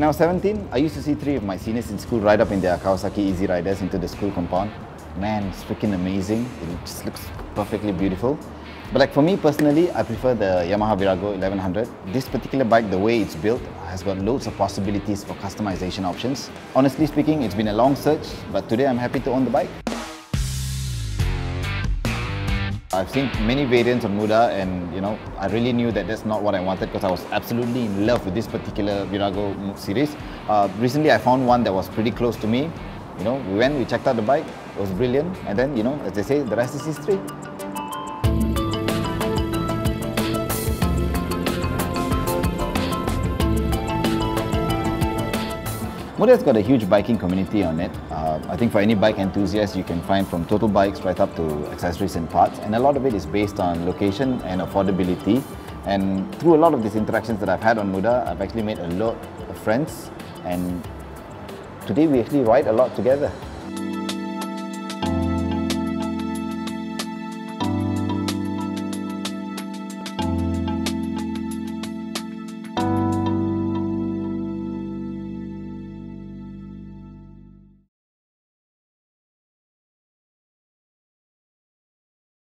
When I was 17, I used to see three of my seniors in school ride up in their Kawasaki Easy Riders into the school compound. Man, it's freaking amazing. It just looks perfectly beautiful. But like for me personally, I prefer the Yamaha Virago 1100. This particular bike, the way it's built, has got loads of possibilities for customization options. Honestly speaking, it's been a long search, but today I'm happy to own the bike. I've seen many variants on Mudah and you know I really knew that that's not what I wanted because I was absolutely in love with this particular Virago series. Uh, recently I found one that was pretty close to me. You know, we went, we checked out the bike, it was brilliant and then you know, as they say, the rest is history. Mudah's got a huge biking community on it. Uh, I think for any bike enthusiast, you can find from total bikes right up to accessories and parts. And a lot of it is based on location and affordability. And through a lot of these interactions that I've had on Mudah, I've actually made a lot of friends. And today we actually ride a lot together.